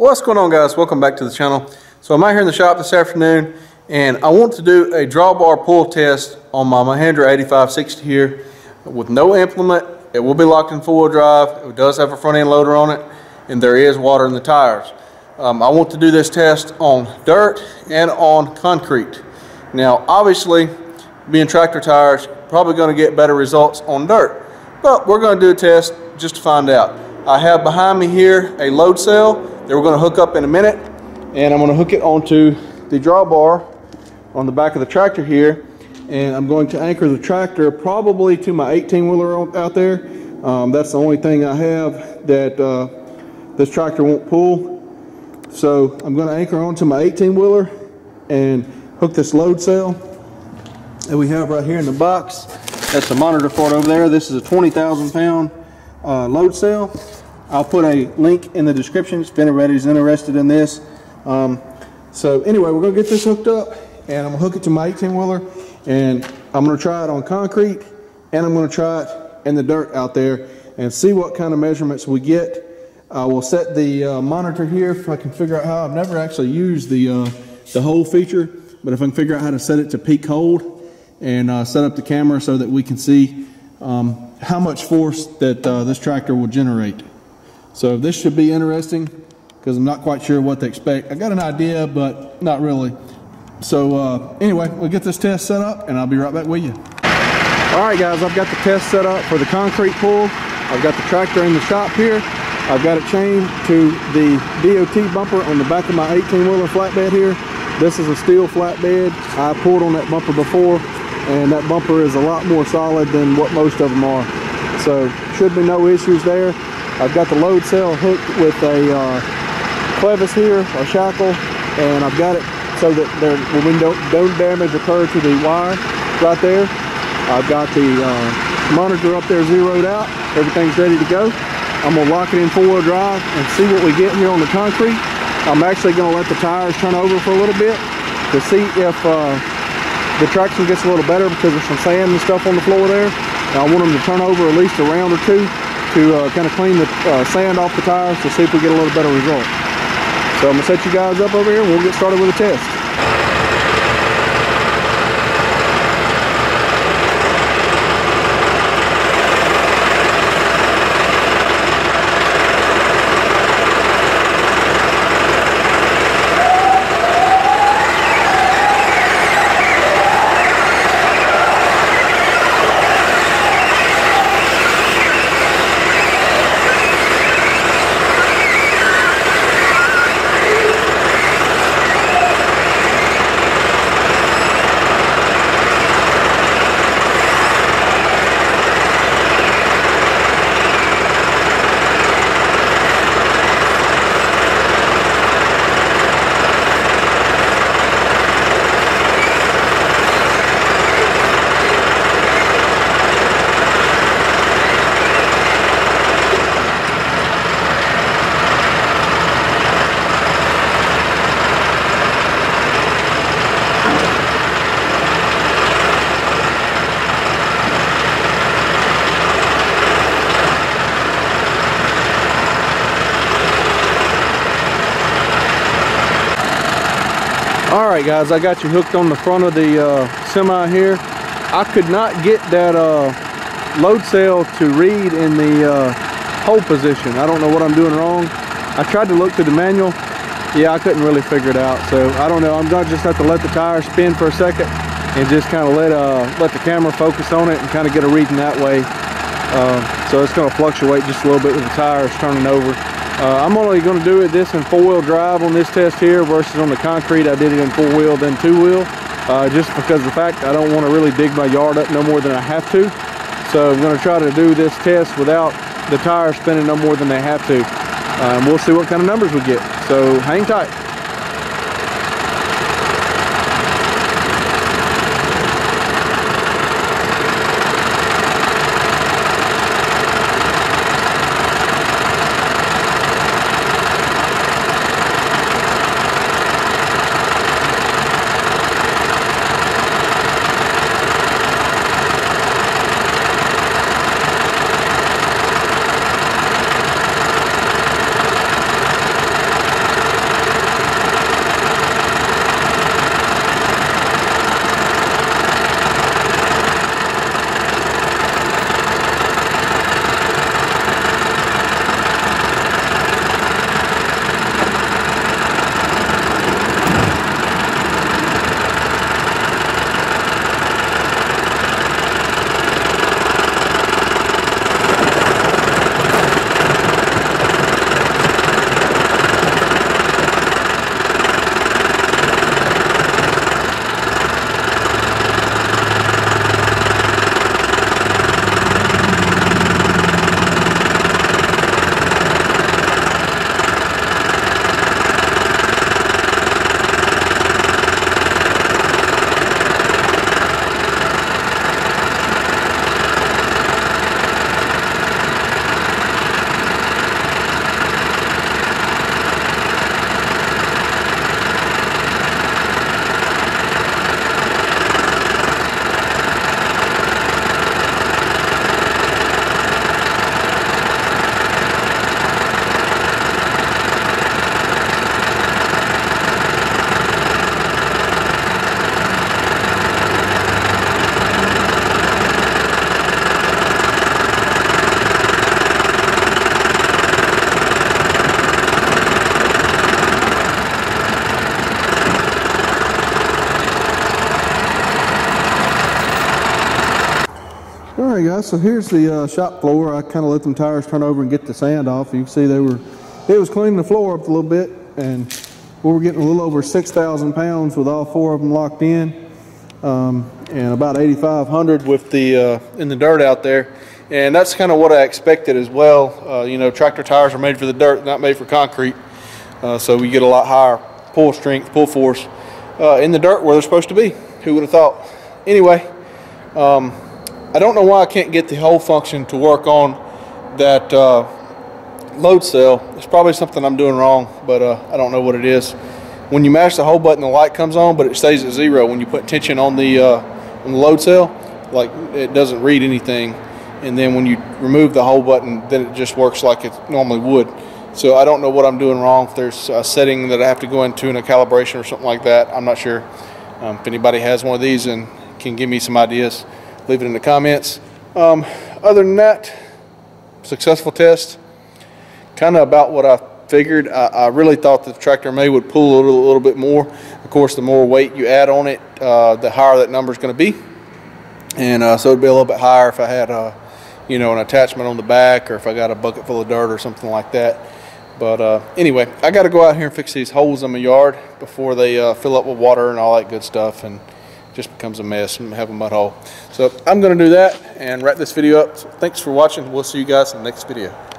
What's going on guys? Welcome back to the channel. So I'm out here in the shop this afternoon and I want to do a drawbar pull test on my Mahindra 8560 here with no implement. It will be locked in four-wheel drive. It does have a front end loader on it and there is water in the tires. Um, I want to do this test on dirt and on concrete. Now obviously being tractor tires probably going to get better results on dirt but we're going to do a test just to find out. I have behind me here a load cell that we're going to hook up in a minute and I'm going to hook it onto the drawbar on the back of the tractor here and I'm going to anchor the tractor probably to my 18 wheeler out there. Um, that's the only thing I have that uh, this tractor won't pull. So I'm going to anchor onto my 18 wheeler and hook this load cell that we have right here in the box. That's the monitor for over there. This is a 20,000 pound uh, load cell I'll put a link in the description if anybody's interested in this. Um, so anyway, we're gonna get this hooked up and I'm gonna hook it to my 18 wheeler and I'm gonna try it on concrete and I'm gonna try it in the dirt out there and see what kind of measurements we get. I will set the uh, monitor here if I can figure out how. I've never actually used the, uh, the hold feature, but if I can figure out how to set it to peak hold and uh, set up the camera so that we can see um, how much force that uh, this tractor will generate. So this should be interesting because I'm not quite sure what to expect. I got an idea, but not really. So uh, anyway, we'll get this test set up and I'll be right back with you. All right guys, I've got the test set up for the concrete pull. I've got the tractor in the shop here. I've got it chained to the DOT bumper on the back of my 18 wheeler flatbed here. This is a steel flatbed. I pulled on that bumper before and that bumper is a lot more solid than what most of them are. So should be no issues there. I've got the load cell hooked with a uh, clevis here, a shackle, and I've got it so that there no, no damage occur to the wire right there. I've got the uh, monitor up there zeroed out. Everything's ready to go. I'm gonna lock it in four-wheel drive and see what we get here on the concrete. I'm actually gonna let the tires turn over for a little bit to see if uh, the traction gets a little better because there's some sand and stuff on the floor there. I want them to turn over at least a round or two to uh, kind of clean the uh, sand off the tires to see if we get a little better result. So I'm going to set you guys up over here and we'll get started with the test. All right guys i got you hooked on the front of the uh, semi here. I could not get that uh, load cell to read in the uh, hold position. I don't know what i'm doing wrong. I tried to look through the manual. Yeah i couldn't really figure it out so i don't know. I'm gonna just have to let the tire spin for a second and just kind of let uh let the camera focus on it and kind of get a reading that way. Uh, so it's going to fluctuate just a little bit with the tires turning over uh, I'm only going to do it this in four-wheel drive on this test here versus on the concrete. I did it in four-wheel then two-wheel uh, just because the fact I don't want to really dig my yard up no more than I have to. So I'm going to try to do this test without the tires spinning no more than they have to. Um, we'll see what kind of numbers we get. So hang tight. Guys, so here's the uh, shop floor. I kind of let them tires turn over and get the sand off. You can see they were, it was cleaning the floor up a little bit and we were getting a little over 6,000 pounds with all four of them locked in. Um, and about 8,500 with the, uh, in the dirt out there. And that's kind of what I expected as well. Uh, you know, tractor tires are made for the dirt, not made for concrete. Uh, so we get a lot higher pull strength, pull force uh, in the dirt where they're supposed to be. Who would have thought? Anyway, um, I don't know why I can't get the whole function to work on that uh, load cell. It's probably something I'm doing wrong, but uh, I don't know what it is. When you mash the hold button, the light comes on, but it stays at zero. When you put tension on the, uh, on the load cell, like it doesn't read anything. And then when you remove the hold button, then it just works like it normally would. So I don't know what I'm doing wrong. If there's a setting that I have to go into in a calibration or something like that, I'm not sure. Um, if anybody has one of these and can give me some ideas, leave it in the comments. Um, other than that, successful test. Kind of about what I figured. I, I, really thought the tractor may would pull a little, a little, bit more. Of course, the more weight you add on it, uh, the higher that number is going to be. And uh, so it'd be a little bit higher if I had, a, you know, an attachment on the back or if I got a bucket full of dirt or something like that. But uh, anyway, I got to go out here and fix these holes in my yard before they uh, fill up with water and all that good stuff. And just becomes a mess and have a mud hole. So I'm going to do that and wrap this video up. Thanks for watching. We'll see you guys in the next video.